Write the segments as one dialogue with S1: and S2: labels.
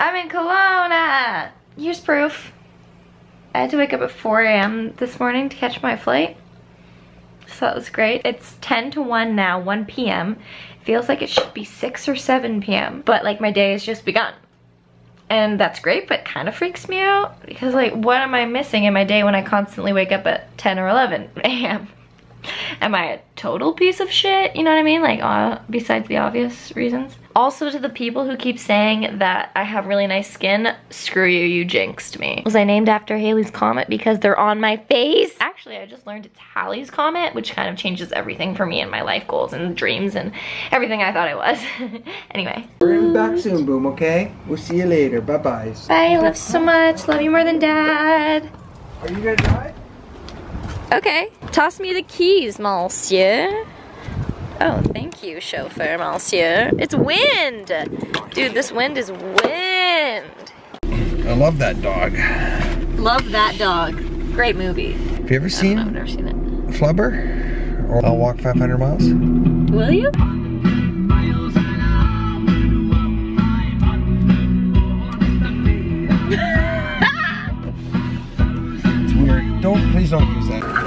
S1: I'm in Kelowna. Here's proof. I had to wake up at 4 a.m. this morning to catch my flight. So that was great. It's 10 to 1 now, 1 p.m. Feels like it should be 6 or 7 p.m. But like my day has just begun. And that's great, but kind of freaks me out. Because like, what am I missing in my day when I constantly wake up at 10 or 11 a.m.? Am I a total piece of shit? You know what I mean? Like, uh, besides the obvious reasons. Also to the people who keep saying that I have really nice skin, screw you, you jinxed me. Was I named after Haley's Comet because they're on my face? Actually, I just learned it's Halley's Comet, which kind of changes everything for me and my life goals and dreams and everything I thought I was. anyway.
S2: We're gonna be back soon, Boom, okay? We'll see you later. Bye-bye.
S1: Bye, love so much. Love you more than dad.
S2: Are you gonna drive?
S1: Okay. Toss me the keys, monsieur. Oh, thank you, chauffeur, monsieur. It's wind! Dude, this wind is wind.
S2: I love that dog.
S1: Love that dog. Great movie.
S2: Have you ever seen I've
S1: never seen it.
S2: Flubber? Or I'll Walk 500 Miles?
S1: Will you?
S2: It's weird. Don't, please don't use that.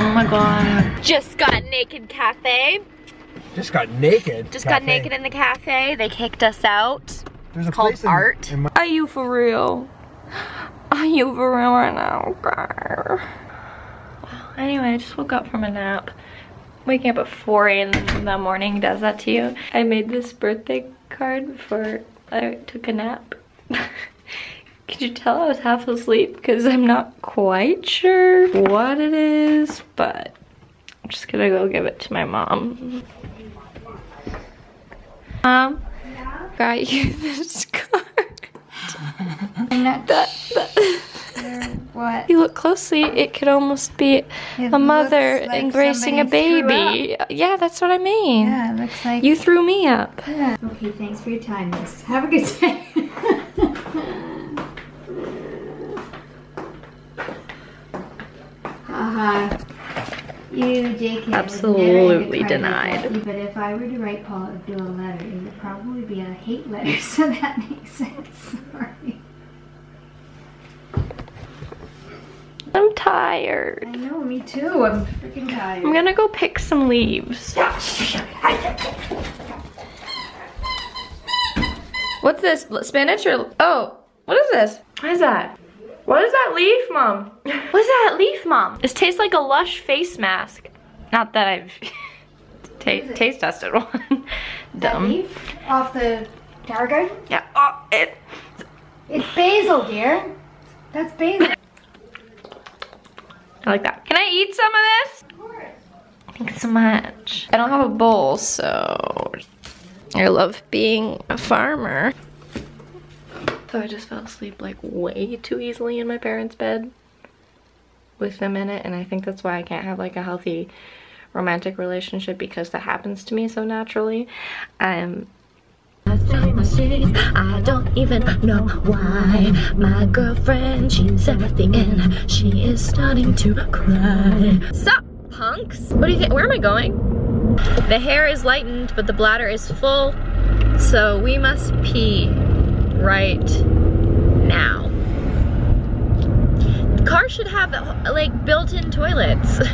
S1: Oh my god. Just got naked cafe.
S2: Just got naked.
S1: Just got naked in the cafe. They kicked us out.
S2: There's a
S1: called
S2: place in-
S1: art.
S2: in my-
S1: Are you for real? Are you for real right now? Okay. Anyway, I just woke up from a nap. Waking up at 4 a.m. in the morning does that to you. I made this birthday card before I took a nap. Could you tell I was half asleep? Because I'm not quite sure what it is, but I'm just gonna go give it to my mom. Mom, got you this card.
S3: I'm not
S1: That, that.
S3: what?
S1: If you look closely, it could almost be
S3: It
S1: a mother
S3: like
S1: embracing a baby. Yeah, that's what I mean.
S3: Yeah, it looks like
S1: You threw me up.
S3: Yeah. Okay, thanks for your time, miss. Have a good day. Haha. You, JK.
S1: Absolutely denied.
S3: But if I were to write Paul a do a letter, it would probably be a hate letter, so that makes sense. Sorry.
S1: I'm tired.
S3: I know, me too. I'm freaking tired.
S1: I'm gonna go pick some leaves. What's this? Spinach or oh? What is this? What is that? What is that leaf, mom? What is that leaf, mom? This tastes like a Lush face mask. Not that I've taste tested one.
S3: That
S1: Dumb.
S3: leaf off the tower garden?
S1: Yeah. Oh, it.
S3: It's basil, dear. That's basil.
S1: I like that. Can I eat some of this?
S3: Of course.
S1: Thanks so much. I don't have a bowl, so I love being a farmer. So I just fell asleep like way too easily in my parents' bed with them in it, and I think that's why I can't have like a healthy romantic relationship because that happens to me so naturally. Um,
S4: I don't even know why. My girlfriend, she's at the end. She is starting to cry.
S1: Sup, punks? What do you think? Where am I going? The hair is lightened, but the bladder is full, so we must pee right now. The car should have like built-in toilets.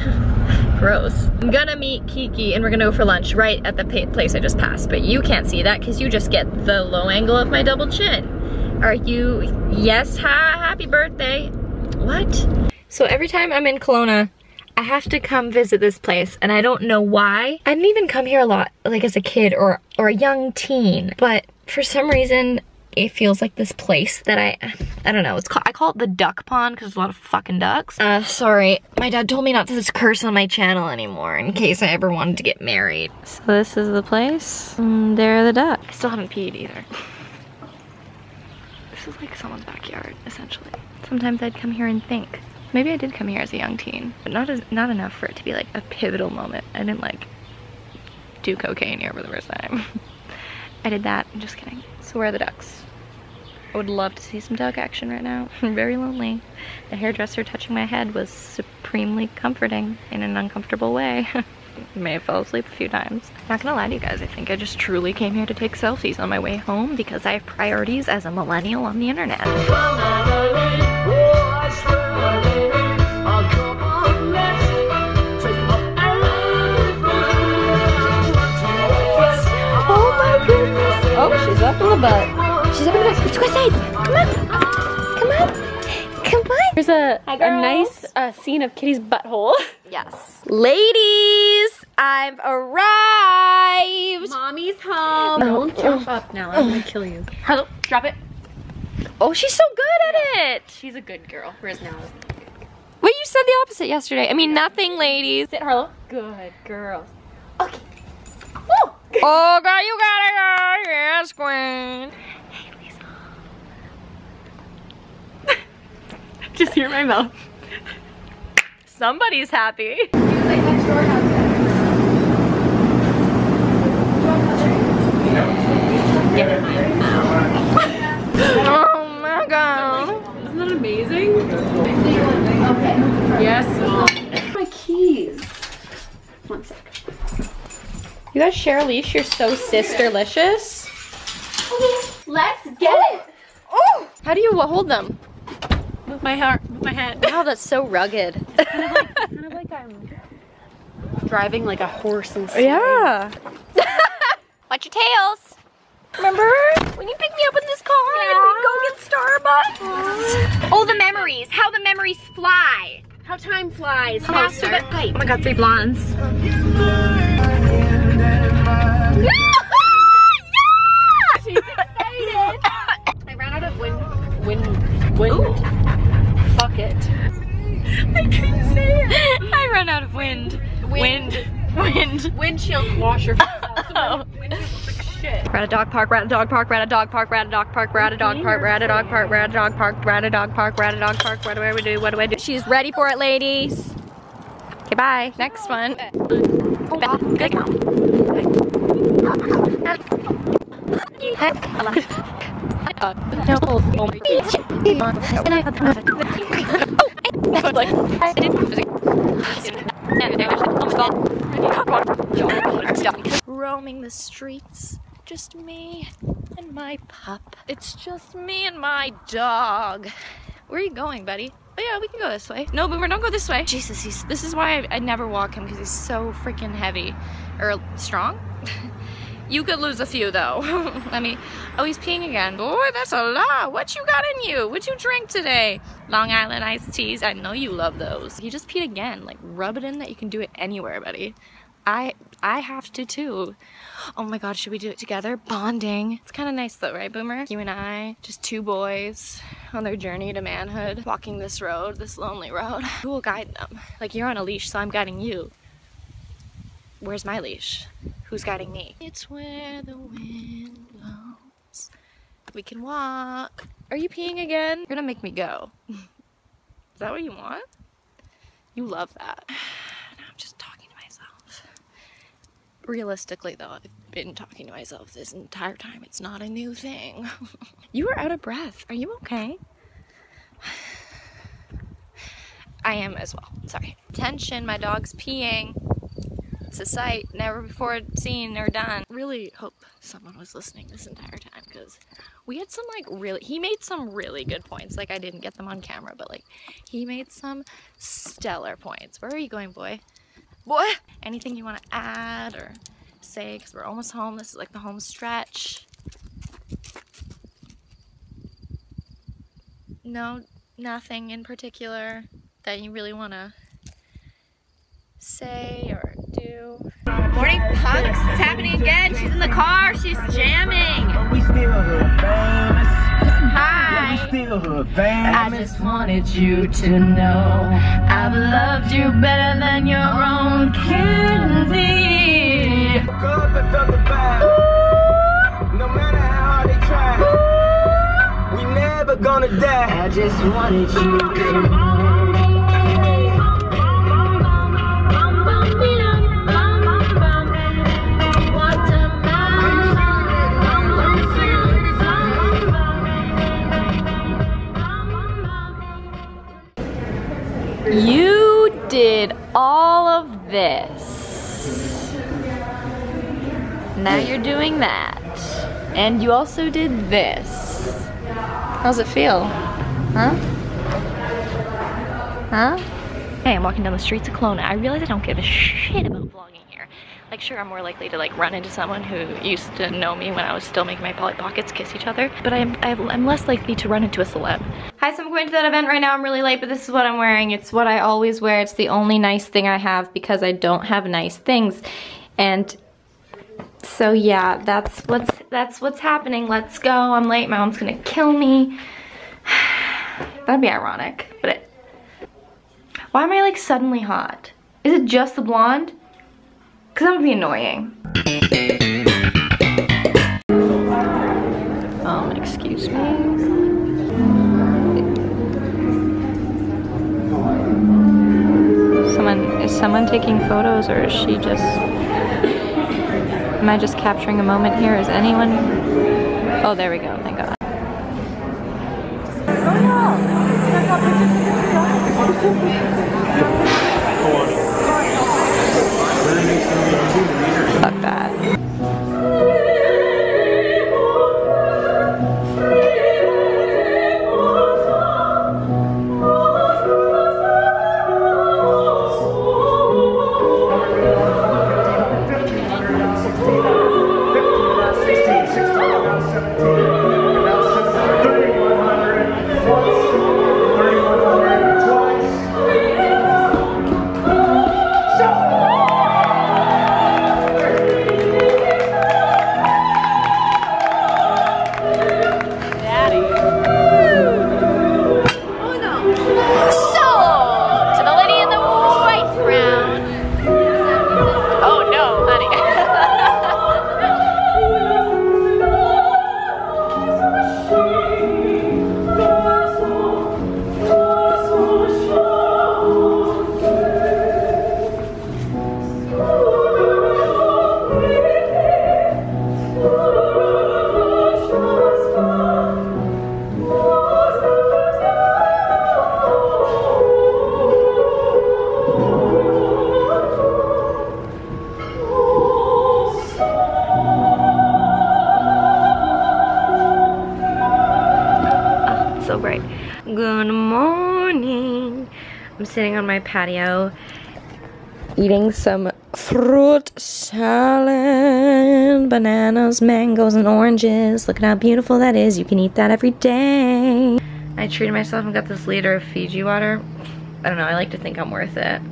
S1: Gross. I'm gonna meet Kiki and we're gonna go for lunch right at the place I just passed, but you can't see that because you just get the low angle of my double chin. Are you, yes, ha, happy birthday. What? So every time I'm in Kelowna, I have to come visit this place and I don't know why. I didn't even come here a lot, like as a kid or, or a young teen, but for some reason, it feels like this place that I, I don't know, it's called, I call it the duck pond because there's a lot of fucking ducks. Uh, sorry, my dad told me not to just curse on my channel anymore in case I ever wanted to get married. So this is the place, and there are the ducks. I still haven't peed either. This is like someone's backyard, essentially. Sometimes I'd come here and think, maybe I did come here as a young teen, but not as, not enough for it to be like a pivotal moment. I didn't like do cocaine here for the first time. I did that, I'm just kidding. Where are the ducks? I would love to see some duck action right now. I'm very lonely. The hairdresser touching my head was supremely comforting in an uncomfortable way. may have fell asleep a few times. Not gonna lie to you guys, I think I just truly came here to take selfies on my way home because I have priorities as a millennial on the internet. She's up in the butt. She's up in the butt. Let's go inside. Come on. Come on. Come on.
S5: There's a,
S1: Hi,
S5: a nice uh, scene of Kitty's butthole.
S1: Yes. Ladies, I've arrived.
S5: Mommy's home. Don't jump up now. I'm gonna kill you. Hello, drop it.
S1: Oh, she's so good at it.
S5: She's a good girl. Whereas now.
S1: Wait, you said the opposite yesterday. I mean, nothing, ladies.
S5: Sit, Harlow. Good girl. Okay. Woo.
S1: oh, God, you got it, go. Yes,
S5: Just hear my mouth.
S1: Somebody's happy. Oh my god.
S5: Isn't that amazing? Yes. My keys. One sec.
S1: You guys share a leash? You're so sisterlicious.
S5: Okay, Let's get it.
S1: Oh! How do you hold them?
S5: With my heart, with my hand.
S1: Wow, that's so rugged.
S5: kind of like I'm driving like a horse and sleigh.
S1: yeah. Watch your tails. Remember when you picked me up in this car and we go get Starbucks? Oh, the memories. How the memories fly.
S5: How time flies.
S1: Faster.
S5: Faster.
S1: Oh my god, three blondes.
S5: Like shit.
S1: We're at a dog park, we're at a dog park, we're at a dog park, we're at a dog park, we're at a dog park, we're at a dog park, we're at a dog park, we're at a dog park, we're at a dog park, what do I do, what do I do? She's ready for it, ladies. Okay, bye. Next one. Roaming the streets, just me and my pup. It's just me and my dog. Where are you going, buddy? Oh yeah, we can go this way. No, Boomer, don't go this way. Jesus, he's. This is why I, I never walk him because he's so freaking heavy or strong. you could lose a few though. Let me. Oh, he's peeing again. Boy, that's a lot. What you got in you? What you drink today? Long Island iced teas. I know you love those. He just peed again. Like rub it in that you can do it anywhere, buddy. I I have to too. Oh my god, should we do it together? Bonding. It's kind of nice though, right, Boomer? You and I, just two boys on their journey to manhood, walking this road, this lonely road. Who will guide them? Like you're on a leash, so I'm guiding you. Where's my leash? Who's guiding me? It's where the wind blows. We can walk. Are you peeing again? You're gonna make me go. Is that what you want? You love that. Now I'm just talking to myself. Realistically, though, I've been talking to myself this entire time. It's not a new thing. you are out of breath. Are you okay? I am as well. Sorry. Tension, my dog's peeing. It's a sight never before seen or done. Really hope someone was listening this entire time because we had some like really, he made some really good points. Like I didn't get them on camera, but like he made some stellar points. Where are you going, boy? Boy? Anything you want to add or say? Because we're almost home. This is like the home stretch. No, nothing in particular that you really want to say or do. Morning punks, it's happening again. She's in the car, she's jamming.
S6: We still hood famous.
S1: Hi.
S6: We still hood
S4: I just wanted you to know I've loved you better than your own candy.
S6: Woke up and felt the vibe. No matter how hard they try, we never gonna die.
S4: I just wanted you to know.
S1: This. Now you're doing that. And you also did this. How's it feel? Huh? Huh? Hey, I'm walking down the streets of Kelowna. I realize I don't give a shit about vlogging. Like, sure, I'm more likely to like run into someone who used to know me when I was still making my Polly Pockets kiss each other, but I'm, I'm less likely to run into a celeb. Hi, so I'm going to that event right now. I'm really late, but this is what I'm wearing. It's what I always wear. It's the only nice thing I have because I don't have nice things. And so yeah, that's what's that's what's happening. Let's go. I'm late. My mom's gonna kill me. That'd be ironic, but it, why am I like suddenly hot? Is it just the blonde? Cause that would be annoying. Um, excuse me. Someone, is someone taking photos or is she just, am I just capturing a moment here? Is anyone, oh there we go, thank God. So bright. Good morning. I'm sitting on my patio eating some fruit salad, bananas, mangoes, and oranges. Look at how beautiful that is. You can eat that every day. I treated myself and got this liter of Fiji water. I don't know, I like to think I'm worth it.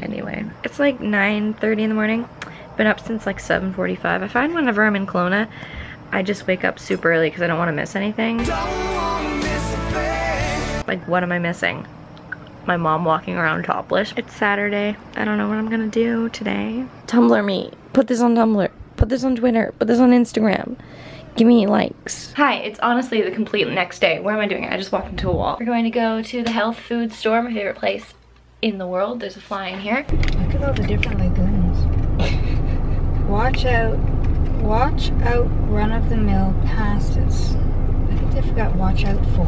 S1: Anyway, it's like 9.30 in the morning. Been up since like 7.45. I find whenever I'm in Kelowna, I just wake up super early because I don't want to miss anything. Like, what am I missing? My mom walking around topless. It's Saturday. I don't know what I'm gonna do today. Tumblr me. Put this on Tumblr. Put this on Twitter. Put this on Instagram. Give me likes. Hi, it's honestly the complete next day. Where am I doing it? I just walked into a wall. We're going to go to the health food store, my favorite place in the world. There's a fly in here.
S3: Look at all the different lagoons. Watch out. Watch out run-of-the-mill pastas. I think they forgot watch out for.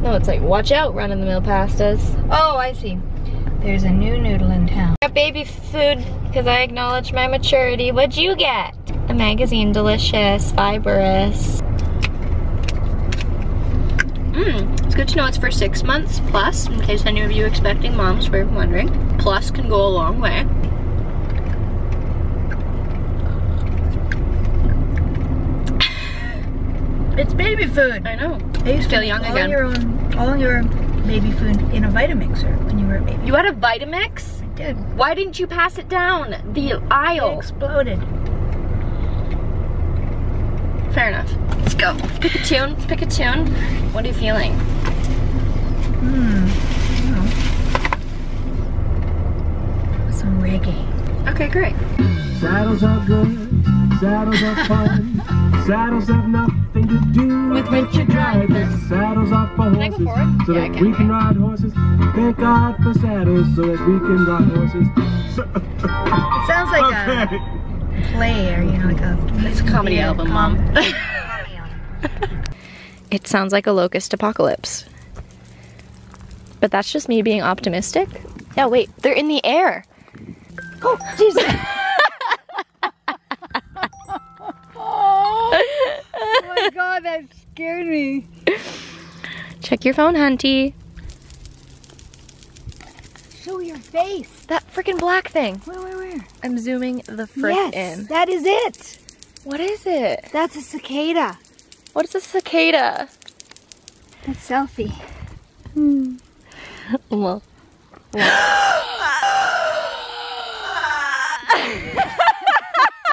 S1: No, it's like, watch out, run-of-the-mill pastas.
S3: Oh, I see. There's a new noodle in town.
S1: Got baby food because I acknowledge my maturity. What'd you get? A magazine, delicious, fibrous. Mmm, it's good to know it's for six months plus, in case any of you expecting moms were wondering. Plus can go a long way.
S3: It's baby food.
S1: I know.
S3: I used
S1: Feel
S3: to
S1: young
S3: all
S1: again.
S3: Your own, all your baby food in a Vitamixer when you were a baby.
S1: You had a Vitamix?
S3: I did.
S1: Why didn't you pass it down the
S3: It
S1: aisle?
S3: exploded.
S1: Fair enough. Let's go. Pick a tune. Let's pick a tune. What are you feeling?
S3: Hmm. Some reggae.
S1: Okay, great.
S6: Saddles are good, saddles are fun. Saddles have nothing to do with what you drive. Saddles are for horses, so
S1: Yeah,
S6: that
S1: can.
S6: we can ride horses. Thank God for saddles, so that we can ride horses.
S3: It sounds like
S6: Okay.
S3: a play or, you know, like a...
S1: It's a comedy album, Mom. It sounds like a locust apocalypse. But that's just me being optimistic. No, wait, they're in the air.
S3: Oh, Jesus. god, scared me.
S1: Check your phone, Hunty.
S3: Show your face.
S1: That freaking black thing.
S3: Where, where, where?
S1: I'm zooming the frick
S3: yes,
S1: in.
S3: that is it.
S1: What is it?
S3: That's a cicada.
S1: What is a cicada?
S3: That's selfie. Hmm.
S1: Well.